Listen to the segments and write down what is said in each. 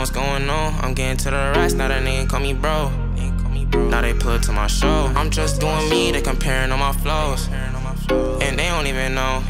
what's going on. I'm getting to the rest, now that nigga call me bro. Now they pull to my show. I'm just doing me, they comparing all my flows. And they don't even know.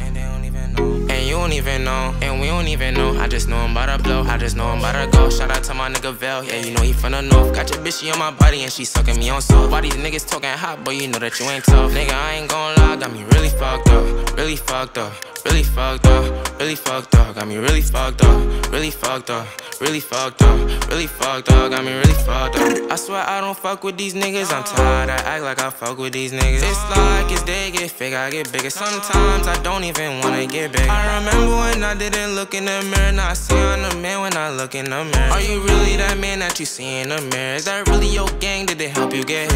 And you don't even know, and we don't even know. I just know I'm about to blow, I just know I'm about to go. Shout out to my nigga Vel, yeah, you know he from the north. Got your bitch, she on my body, and she sucking me on soft. Why these niggas talking hot, but you know that you ain't tough. Nigga, I ain't gon' lie, got me really fucked up, really fucked up, really fucked up, really fucked up. Got me really fucked up, really fucked up really fucked up, really fucked up, got me really fucked up. I swear I don't fuck with these niggas, I'm tired, I act like I fuck with these niggas. It's like it's they get fake, I get bigger. Sometimes I don't even wanna get big. I remember when I didn't look in the mirror, now I see on the man when I look in the mirror. Are you really that man that you see in the mirror? Is that really your gang? Did it help you get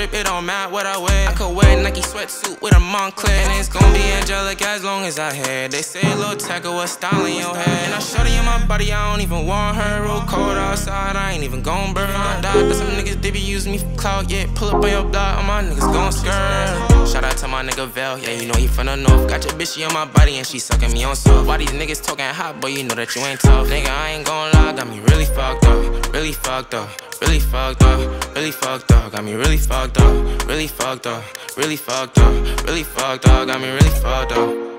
drip, it don't matter what I wear. I could wear Nike sweatsuit with a Moncler, and it's gonna be angelic as long as I had. They say Lil Tecca, what style in your head? And I shut in my body, I don't even want her. Real cold outside, I ain't even gon' burn. I died, but some niggas, they be using me for clout. Yeah, pull up on your block, all my niggas gon' skirt. Shout out to my nigga Vel, yeah, you know he from the north. Got your bitch, she on my body, and she sucking me on soft. Why these niggas talking hot, boy, you know that you ain't tough. Nigga, I ain't gon' lie, got me really fucked up, really fucked up. Really fucked up, really fucked up, got me really fucked up, really fucked up, really fucked up, really fucked up, got me really fucked up.